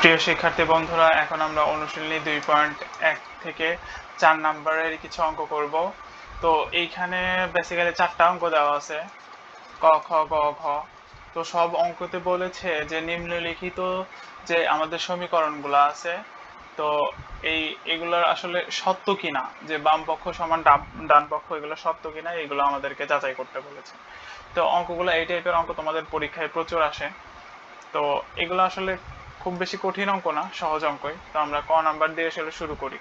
প্রিয় শিক্ষার্থী বন্ধুরা, এখন আমরা অনুশীলনী দুই পয়েন্ট এক থেকে চার নাম্বারের কিছু অঙ্ক করব। তো এইখানে বেসিক্যালি চারটা অঙ্ক দেওয়া আছে। ক, খ, গ, ঘ। তো সব অঙ্কতে বলেছে যে নিম্নলিখিত যে আমাদের সমীকরণগুলো আছে, তো এই এগুলোর আসলে সত্য কিনা, যে বাম পক্ষ সমান ডান- পক্ষ এগুলো সত্য কিনা, এগুলো আমাদেরকে যাচাই করতে বলেছে। তো অঙ্কগুলো এই টাইপের অঙ্ক তোমাদের পরীক্ষায় প্রচুর আসে। তো এগুলো আসলে খুব বেশি কঠিন অঙ্ক না, সহজ অঙ্কই। তো আমরা ক নাম্বার দিয়ে আসলে শুরু করি।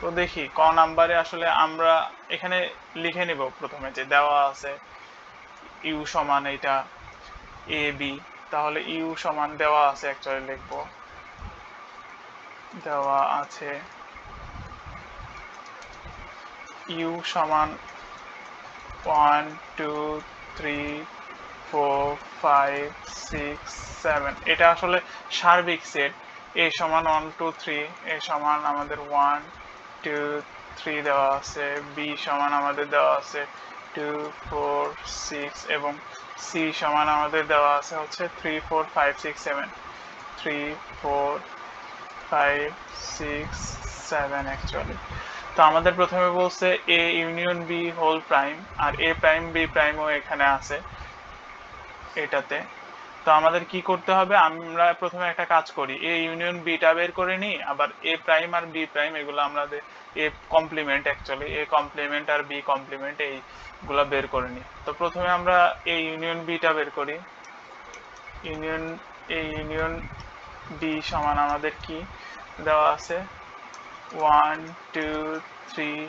তো দেখি, ক নাম্বারে আসলে আমরা এখানে লিখে নিব প্রথমে যে দেওয়া আছে ইউ সমান এটা এ, বি। তাহলে ইউ সমান দেওয়া আছে অ্যাকচুয়ালি লিখব। দেওয়া আছে ইউ সমান one, two, three four five six seven এটা আসলে সার্বিক সেট এ সমান ওয়ান টু থ্রি এ সমান আমাদের ওয়ান টু থ্রি দেওয়া আছে। বি সমান আমাদের দেওয়া আছে টু ফোর সিক্স এবং সি সমান আমাদের দেওয়া আছে হচ্ছে three four five six seven three four five six seven actually তো আমাদের প্রথমে বলছে A union B whole prime R A prime B প্রাইমও এখানে আছে। এটাতে। তো আমাদের কি করতে হবে? আমরা প্রথমে একটা কাজ করি। এ ইউনিয়ন বিটা বের করে নিই, আবার এ প্রাইম আর বি প্রাইম এগুলো আমাদের A complement actually A complement R B complement এইগুলো বের করে নিই। তো প্রথমে আমরা এ ইউনিয়ন বিটা বের করি। ইউনিয়ন এ ইউনিয়ন বি সমান আমাদের কি দেওয়া আছে? One two three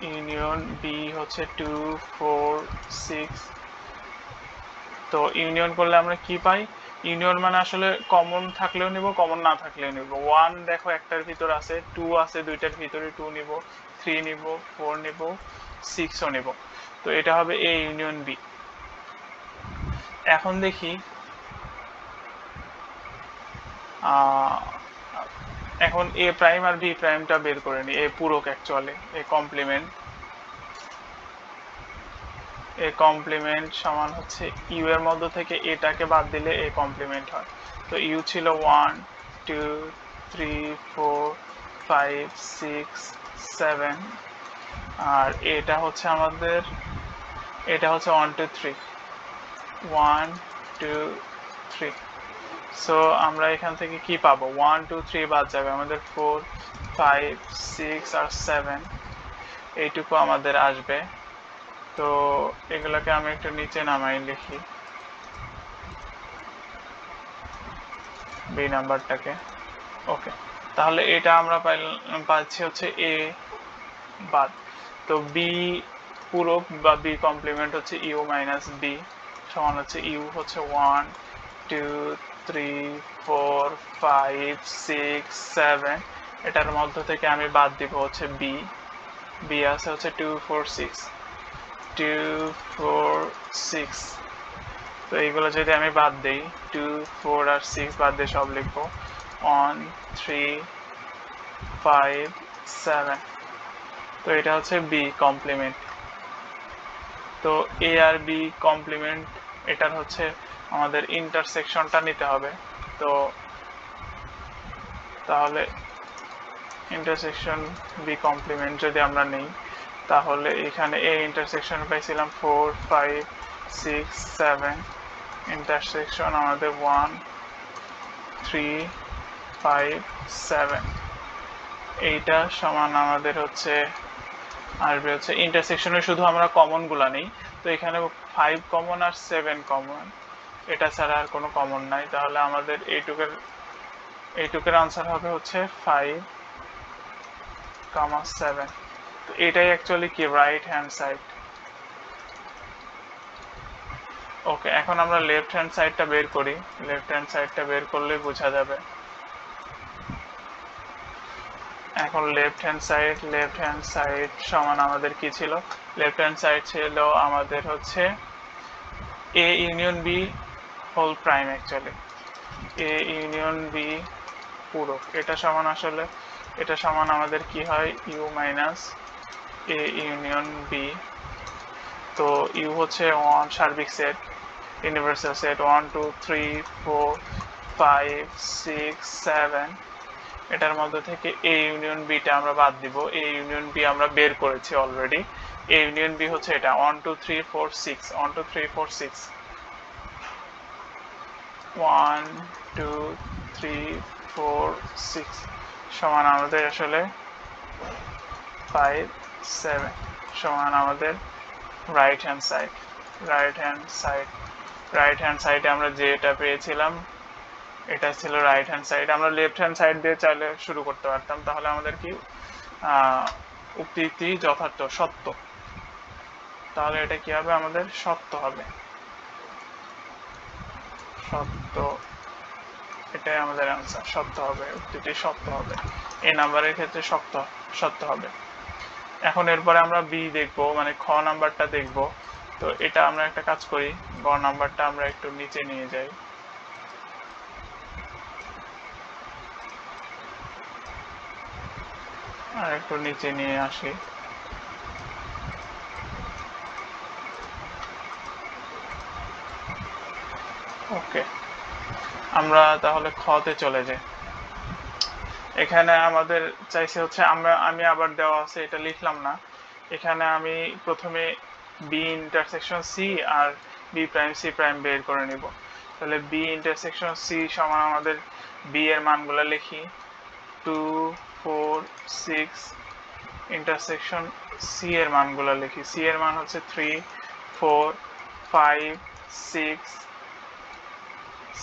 union B হচ্ছে টু ফোর সিক্স তো ইউনিয়ন করলে আমরা কি পাই? ইউনিয়ন মানে আসলে কমন থাকলেও নিব কমন না থাকলেও নিব। ওয়ান দেখো একটার ভিতর আছে টু আছে দুইটার ভিতরে টু নিব থ্রি নিব ফোর নিব সিক্সও নিব। তো এটা হবে এ ইউনিয়ন বি এখন দেখি এখন এ প্রাইম আর বি প্রাইমটা বের করে নি এ পূরক actually A complement A complement সমান হচ্ছে ইউ এর মধ্য থেকে এটাকে বাদ দিলে এ কমপ্লিমেন্ট হয়। তো ইউ ছিল one two three four five six seven আর এটা হচ্ছে আমাদের, এটা হচ্ছে one two three one two three so আমরা এখান থেকে কি পাবো? ওয়ান টু থ্রি বাদ যাবে। আমাদের ফোর ফাইভ সিক্স আর সেভেন এইটুকু আমাদের আসবে। তো এগুলোকে আমি একটু নিচে নামাই লিখি। বি নাম্বারটাকে। ওকে, তাহলে এটা আমরা পাচ্ছি হচ্ছে এ বাদ। তো বি পূরক বা বি কমপ্লিমেন্ট হচ্ছে ইউ মাইনাস বি, সমান হচ্ছে ইউ হচ্ছে one, two, three, four, five, six, seven. এটার মধ্য থেকে আমি বাদ দিব হচ্ছে বি। বি আছে হচ্ছে two, four, six. Two four six তো এইগুলো যদি আমি বাদ দিই টু ফোর আর সিক্স বাদ দিয়ে সব লিখব। ওয়ান থ্রি ফাইভ সেভেন তো এটা হচ্ছে বি কমপ্লিমেন্ট তো এ আর বি কমপ্লিমেন্ট এটার হচ্ছে আমাদের ইন্টারসেকশনটা নিতে হবে। তো তাহলে ইন্টারসেকশন বি কমপ্লিমেন্ট যদি আমরা নিই তাহলে এখানে এ ইন্টারসেকশন পাইছিলাম four five six seven intersection আমাদের ওয়ান থ্রি ফাইভ সেভেন এইটা সমান আমাদের হচ্ছে, আসবে হচ্ছে ইন্টারসেকশনে শুধু আমরা কমনগুলা নেই। তো এখানে ফাইভ কমন আর সেভেন কমন এটা ছাড়া আর কোনো কমন নাই। তাহলে আমাদের এইটুকের এইটুকের আনসার হবে হচ্ছে ফাইভ কামা সেভেন এটাই অ্যাকচুয়ালি কি? রাইট হ্যান্ড সাইড ওকে এখন আমরা লেফট হ্যান্ড সাইডটা বের করি। লেফট হ্যান্ড সাইডটা বের করলেই বোঝা যাবে। এখন left hand side left hand side সমান আমাদের কি ছিল? লেফট হ্যান্ড সাইড ছিল আমাদের হচ্ছে A union B whole prime actually A union B পুরো। এটা সমান আসলে, এটা সমান আমাদের কি হয়? U minus A union B তো ইউ হচ্ছে ওয়ান সার্বিক set universal set one two three four five six seven এটার মধ্যে থেকে এ ইউনিয়ন বিটা আমরা বাদ দিব। এ ইউনিয়ন বি আমরা বের করেছি অলরেডি এ ইউনিয়ন বি হচ্ছে এটা one two three four six one two three four six one two three four six সমান আমাদের আসলে ফাইভ সেভেন সমান আমাদের right hand side right hand side right hand সাইডে আমরা যেটা পেয়েছিলাম, এটা ছিল রাইট হ্যান্ড সাইড আমরা লেফট হ্যান্ড সাইড দিয়ে চাইলে শুরু করতে পারতাম। তাহলে আমাদের কি উক্তিটি যথার্থ সত্য। তাহলে এটা কি হবে? আমাদের সত্য হবে। সত্য, এটাই আমাদের অ্যান্সার সত্য হবে, উক্তিটি সত্য হবে। এই নাম্বারের ক্ষেত্রে সত্য সত্য হবে। এখন এরপরে আমরা বি দেখব মানে খ নাম্বারটা দেখব। তো এটা আমরা একটা কাজ করি, গ নাম্বারটা আমরা একটু নিচে নিয়ে যাই। আর একটু নিচে নিয়ে আসি। ওকে, আমরা তাহলে খতে চলে যাই। এখানে আমাদের চাইছে হচ্ছে আমরা, আমি আবার দেওয়া আছে, এটা লিখলাম না। এখানে আমি প্রথমে বি ইন্টারসেকশন সি আর বি প্রাইম সি প্রাইম বের করে নিব। তাহলে বি ইন্টারসেকশন সি সমান আমাদের বি এর মানগুলো লিখি। Two four six intersection C এর মানগুলো লিখি। সি এর মান হচ্ছে three four five six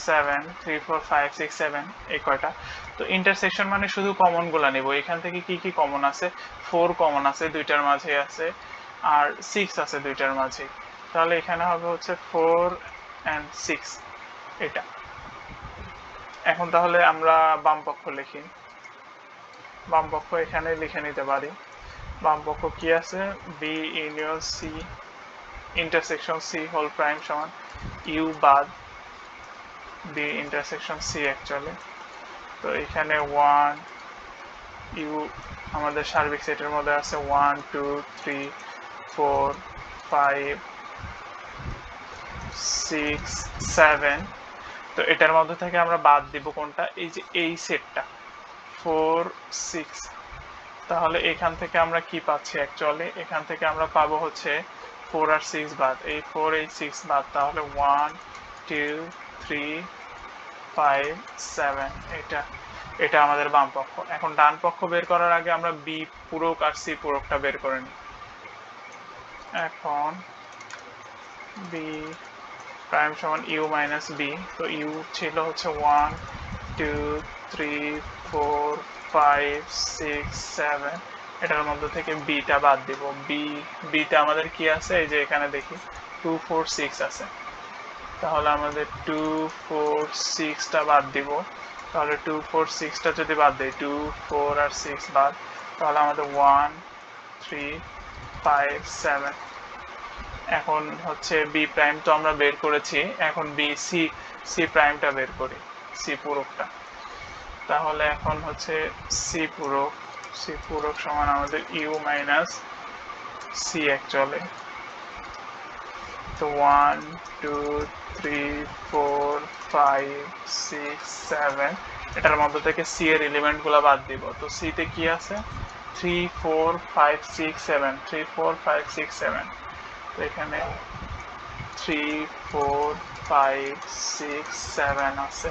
seven three four five six seven এই কয়টা? তো ইন্টারসেকশন মানে শুধু কমনগুলা নিব। এখান থেকে কি কি কমন আছে? ফোর কমন আছে, দুইটার মাঝে আছে, আর সিক্স আছে দুইটার মাঝে। তাহলে এখানে হবে হচ্ছে ফোর অ্যান্ড সিক্স এটা। এখন তাহলে আমরা বাম পক্ষ লিখি। বাম পক্ষ এখানে লিখে নিতে পারি। বাম পক্ষ কি আছে? B union C intersection C whole prime সমান ইউ বাদ বি ইন্টারসেকশন সি অ্যাকচুয়ালি তো এখানে ওয়ান ইউ আমাদের সার্বিক সেটের মধ্যে আছে one two three four five six seven তো এটার মধ্যে থেকে আমরা বাদ দিব কোনটা? এই যে এই সেটটা। ফোর সিক্স তাহলে এখান থেকে আমরা কি পাচ্ছি অ্যাকচুয়ালি এখান থেকে আমরা পাবো হচ্ছে ফোর আর সিক্স বাদ। এই ফোর এই সিক্স বাদ। তাহলে one two three five seven এটা এটা আমাদের বাম পক্ষ। এখন ডান পক্ষ বের করার আগে আমরা বি পূরক আর সি পূরকটা বের করে নিই। এখন বি প্রাইম সমান ইউ মাইনাস বি তো ইউ ছিল হচ্ছে one two three four five six seven এটার মধ্যে থেকে বিটা বাদ দিব। বি বিটা আমাদের কি আছে? এই যে এখানে দেখি। টু ফোর সিক্স আছে। তাহলে আমাদের টু ফোর সিক্সটা বাদ দিব। তাহলে টু ফোর সিক্সটা যদি বাদ দিই টু ফোর আর সিক্স বাদ, তাহলে আমাদের ওয়ান থ্রি ফাইভ সেভেন এখন হচ্ছে বি প্রাইম তো আমরা বের করেছি। এখন বি সি সি প্রাইমটা বের করি সি পূরকটা। তাহলে এখন হচ্ছে সি পূরক সি পূরক সমান আমাদের ইউ মাইনাস সি অ্যাকচুয়ালি তো one two three four five six seven এটার মধ্যে থেকে সি এর এলিমেন্টগুলো বাদ দিব। তো সি তে কি আছে? Three four five six seven three four five six seven তো এখানে three four five six seven আছে।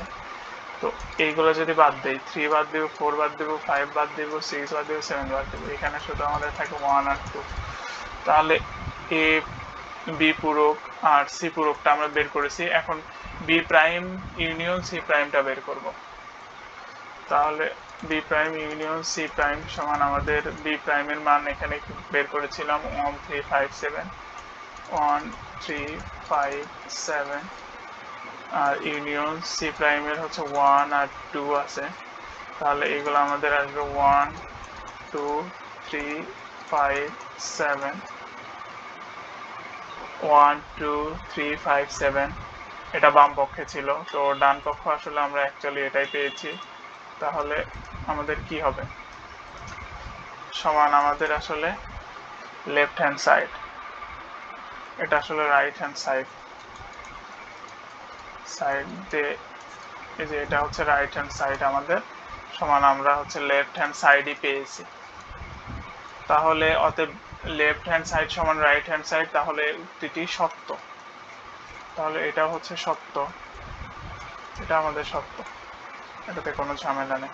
তো এইগুলো যদি বাদ দেই থ্রি বাদ দিব ফোর বাদ দিব ফাইভ বাদ দিব সিক্স বাদ দিব সেভেন বাদ দিব। এখানে শুধু আমাদের থাকে ওয়ান আর টু তাহলে এ বি পূরক আর সি পূরকটা আমরা বের করেছি। এখন বি প্রাইম ইউনিয়ন সি প্রাইমটা বের করব। তাহলে B prime union C prime সমান আমাদের বি প্রাইমের মান এখানে বের করেছিলাম। One three five seven one three five seven আর ইউনিয়ন সি প্রাইমের হচ্ছে ওয়ান আর টু আছে। তাহলে এগুলো আমাদের আসবে one two three five seven one two three five seven এটা বাম পক্ষে ছিল। তো ডান পক্ষ আসলে আমরা অ্যাকচুয়ালি এটাই পেয়েছি। তাহলে আমাদের কি হবে? সমান আমাদের আসলে লেফট হ্যান্ড সাইড এটা আসলে রাইট হ্যান্ড সাইড সাইড এই যে এটা হচ্ছে রাইট হ্যান্ড সাইড আমাদের। সমান আমরা হচ্ছে লেফট হ্যান্ড সাইডই পেয়েছি। তাহলে অতএব লেফট হ্যান্ড সাইড সমান রাইট হ্যান্ড সাইড তাহলে উক্তিটি সত্য। তাহলে এটা হচ্ছে সত্য। এটা আমাদের সত্য। এটাতে কোনো ঝামেলা নেই।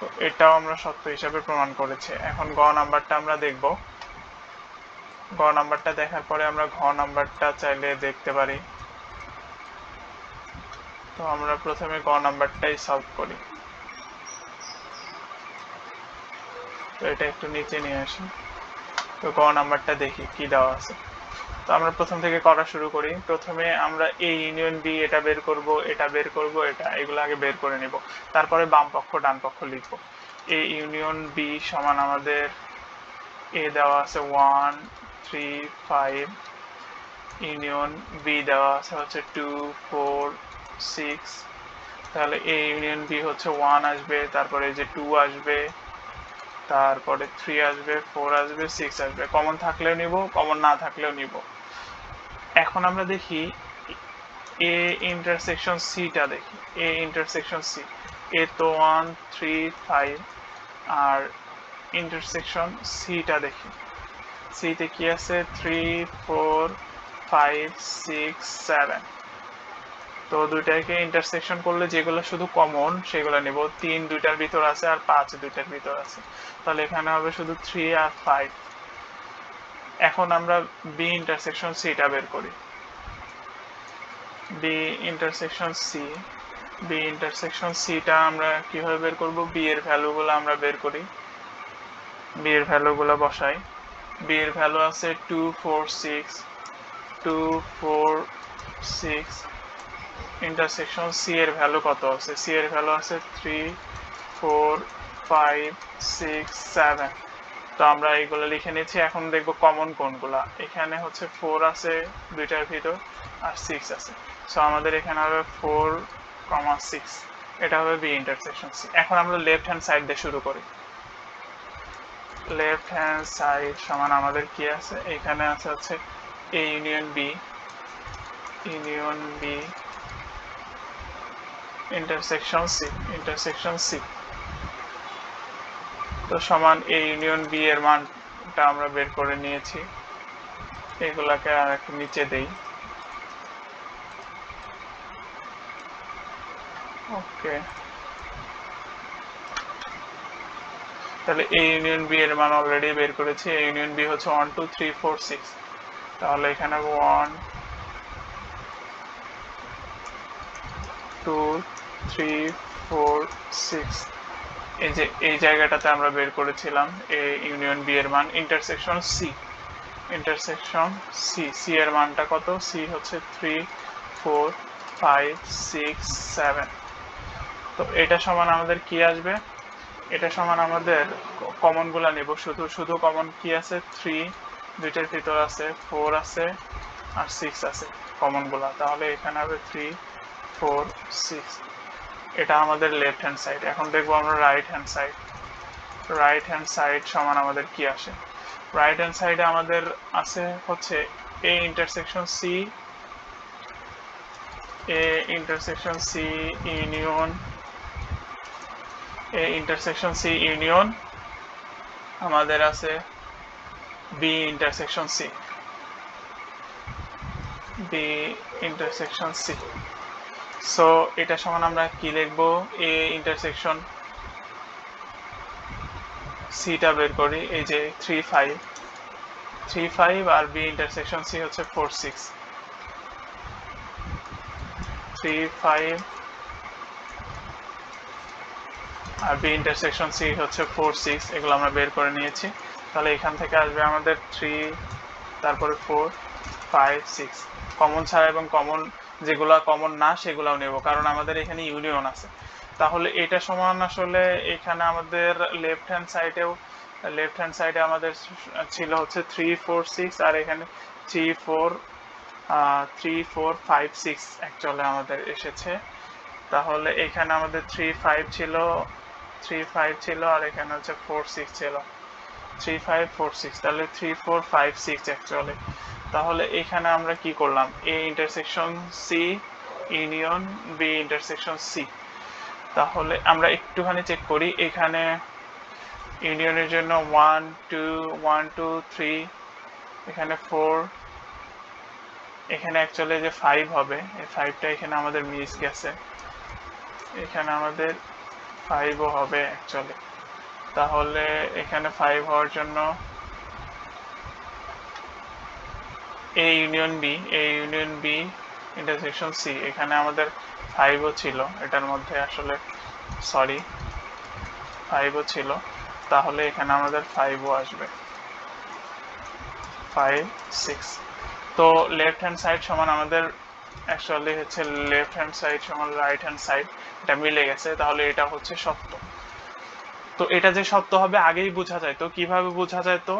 তো এটাও আমরা সত্য হিসাবে প্রমাণ করেছি। এখন গ নাম্বারটা আমরা দেখব। গ নাম্বারটা দেখার পরে আমরা ঘ নাম্বারটা চাইলে দেখতে পারি। তো আমরা প্রথমে গ নাম্বারটাই সলভ করি। তো এটা একটু নিচে নিয়ে আসি। তো গ নাম্বারটা দেখি, কি দেওয়া আছে। তো আমরা প্রথম থেকে করা শুরু করি। প্রথমে আমরা এ ইউনিয়ন বি এটা বের করব, এটা বের করব, এটা, এগুলো আগে বের করে নিব। তারপরে বাম পক্ষ, ডান পক্ষ লিখব। এ ইউনিয়ন বি সমান আমাদের এ দেওয়া আছে one three five union B দেওয়া আছে হচ্ছে টু ফোর সিক্স তাহলে এ ইউনিয়ন বি হচ্ছে ওয়ান আসবে, তারপরে যে টু আসবে তারপরে থ্রি আসবে ফোর আসবে সিক্স আসবে। কমন থাকলেও নিব কমন না থাকলেও নিব। এখন আমরা দেখি এ ইন্টারসেকশন সিটা দেখি। এ ইন্টারসেকশন সি এ তো ওয়ান থ্রি ফাইভ আর ইন্টারসেকশন সিটা দেখি। সিতে কি আছে? Three four five six seven তো দুইটাকে ইন্টারসেকশন করলে যেগুলো শুধু কমন সেগুলো নেব। তিন দুইটার ভিতর আছে আর পাঁচ দুইটার ভিতর আছে। তাহলে এখানে হবে শুধু থ্রি আর ফাইভ এখন আমরা বি ইন্টারসেকশন সিটা বের করি। B intersection C B intersection সিটা আমরা কীভাবে বের করব? বি এর ভ্যালুগুলো আমরা বের করি। বি এর ভ্যালুগুলো বসাই। বি এর ভ্যালু আছে two four six two four six intersection C এর ভ্যালু কত আছে? সি এর ভ্যালু আছে three four five six seven তো আমরা এইগুলো লিখে নিচ্ছি। এখন দেখব কমন কোনগুলা। এখানে হচ্ছে ফোর আছে, দুইটার ভিতর, আর সিক্স আছে। সো আমাদের এখানে হবে ফোর কমা সিক্স এটা হবে বি ইন্টারসেকশন সি এখন আমরা লেফট হ্যান্ড সাইড দিয়ে শুরু করি। লেফট হ্যান্ড সাইড সমান আমাদের কি আছে? এখানে আছে হচ্ছে A union B union B intersection C intersection C তো সমান এ ইউনিয়ন বি এর মানটা আমরা বের করে নিয়েছি। এগুলাকে আর একটু নিচে দেই। ওকে। তাহলে এ ইউনিয়ন বি এর মান অলরেডি বের করেছি। এ ইউনিয়ন বি হচ্ছে one two three four six তাহলে এখানে one two three four six এই যে, এই জায়গাটাতে আমরা বের করেছিলাম এ ইউনিয়ন বি এর মান intersection C intersection C C এর মানটা কত? সি হচ্ছে three four five six seven তো এটা সমান আমাদের কি আসবে? এটা সমান আমাদের কমনগুলা নেব। শুধু শুধু কমন কি আছে? থ্রি দুইটার ভিতর আছে ফোর আছে, আর সিক্স আছে কমনগুলা তাহলে এখানে হবে থ্রি ফোর সিক্স এটা আমাদের লেফট হ্যান্ড সাইড এখন দেখব আমরা right hand side right hand side সমান আমাদের কি আসে? রাইট হ্যান্ড সাইডে আমাদের আছে হচ্ছে A intersection C A intersection C union A intersection C union আমাদের আছে B intersection C B intersection C so এটা সমান আমরা কি লিখব? এ ইন্টারসেকশন সিটা বের করি, এই যে থ্রি ফাইভ থ্রি ফাইভ আর বি ইন্টারসেকশন সি হচ্ছে ফোর সিক্স থ্রি ফাইভ আর বি ইন্টারসেকশন সি হচ্ছে ফোর সিক্স এগুলো আমরা বের করে নিয়েছি। তাহলে এখান থেকে আসবে আমাদের থ্রি তারপরে ফোর ফাইভ সিক্স কমন ছাড়া এবং কমন যেগুলো কমন না, সেগুলোও নেব, কারণ আমাদের এখানে ইউনিয়ন আছে। তাহলে এটা সমান আসলে এখানে আমাদের লেফট হ্যান্ড সাইডেও লেফট হ্যান্ড সাইডে আমাদের ছিল হচ্ছে থ্রি ফোর সিক্স আর এখানে three four three four five six actually আমাদের এসেছে। তাহলে এখানে আমাদের থ্রি ফাইভ ছিল থ্রি ফাইভ ছিল, আর এখানে হচ্ছে ফোর সিক্স ছিল। থ্রি ফাইভ ফোর সিক্স তাহলে three four five six actually তাহলে এখানে আমরা কি করলাম? A intersection C union B intersection C তাহলে আমরা একটুখানি চেক করি, এখানে ইউনিয়নের জন্য one two one two three এখানে ফোর এখানে অ্যাকচুয়ালি যে ফাইভ হবে, এই ফাইভটা এখানে আমাদের মিস গেছে। এখানে আমাদের ফাইভও হবে অ্যাকচুয়ালি তাহলে এখানে ফাইভ হওয়ার জন্য A union B A union B intersection C এখানে আমাদের ফাইভও ছিল, এটার মধ্যে আসলে সরি ফাইভও ছিল, তাহলে এখানে আমাদের ফাইভও আসবে। ফাইভ সিক্স তো লেফট হ্যান্ড সাইড সমান আমাদের অ্যাকচুয়ালি হচ্ছে লেফট হ্যান্ড সাইড সমান রাইট হ্যান্ড সাইড এটা মিলে গেছে, তাহলে এটা হচ্ছে সত্য। তো এটা যে সত্য হবে আগেই বোঝা যায় তো, কীভাবে বোঝা যায় তো?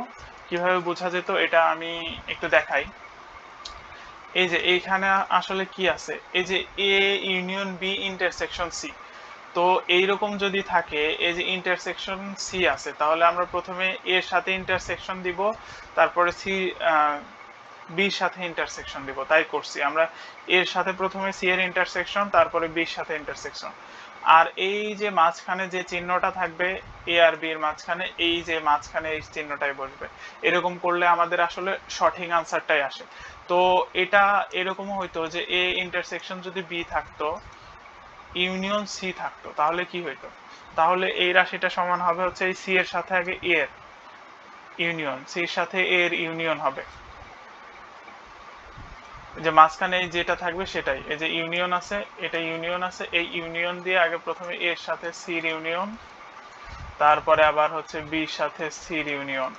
কীভাবে বোঝা যেত এটা আমি একটু দেখাই। এই যে এইখানে আসলে কি আছে? এই যে A union B intersection C তো এইরকম যদি থাকে, এই যে ইন্টারসেকশন সি আছে, তাহলে আমরা প্রথমে এর সাথে ইন্টারসেকশন দিব, তারপরে সি বির সাথে ইন্টারসেকশন দিব, তাই করছি। আমরা এর সাথে প্রথমে সি এর ইন্টারসেকশন তারপরে বির সাথে ইন্টারসেকশন আর এই যে মাঝখানে যে চিহ্নটা থাকবে এ আর বি এর মাঝখানে, এই যে মাঝখানে এই চিহ্নটাই বসবে। এরকম করলে আমাদের আসলে সঠিক আনসারটাই আসে। তো এটা এরকমও হইতো যে এ ইন্টারসেকশন যদি বি থাকতো ইউনিয়ন সি থাকতো, তাহলে কি হইতো? তাহলে এই রাশিটা সমান হবে হচ্ছে এই সি এর সাথে আগে এ এর ইউনিয়ন এর সাথে এর ইউনিয়ন হবে। যে মাঝখানে যেটা থাকবে সেটাই। এই যে ইউনিয়ন আছে, এটা ইউনিয়ন আছে, এই ইউনিয়ন দিয়ে আগে প্রথমে এর সাথে সির ইউনিয়ন, তারপরে আবার হচ্ছে বির সাথে সির ইউনিয়ন।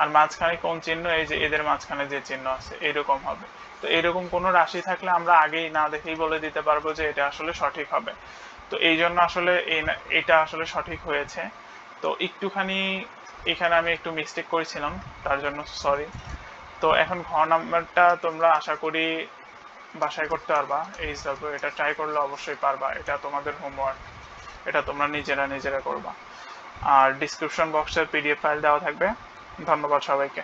আর মাঝখানে কোন চিহ্ন? এই যে এদের মাঝখানে যে চিহ্ন আছে, এরকম হবে। তো এরকম কোনো রাশি থাকলে আমরা আগেই না দেখেই বলে দিতে পারব যে এটা আসলে সঠিক হবে। তো এই জন্য আসলে এটা আসলে সঠিক হয়েছে। তো একটুখানি, এখানে আমি একটু মিস্টেক করেছিলাম, তার জন্য সরি তো এখন ঘ নাম্বারটা তোমরা আশা করি বাসায় করতে পারবা। এই হিসাবে এটা ট্রাই করলে অবশ্যই পারবা। এটা তোমাদের হোমওয়ার্ক এটা তোমরা নিজেরা নিজেরা করবা। আর ডিসক্রিপশন বক্সের পিডিএফ ফাইল দেওয়া থাকবে। ধন্যবাদ সবাইকে।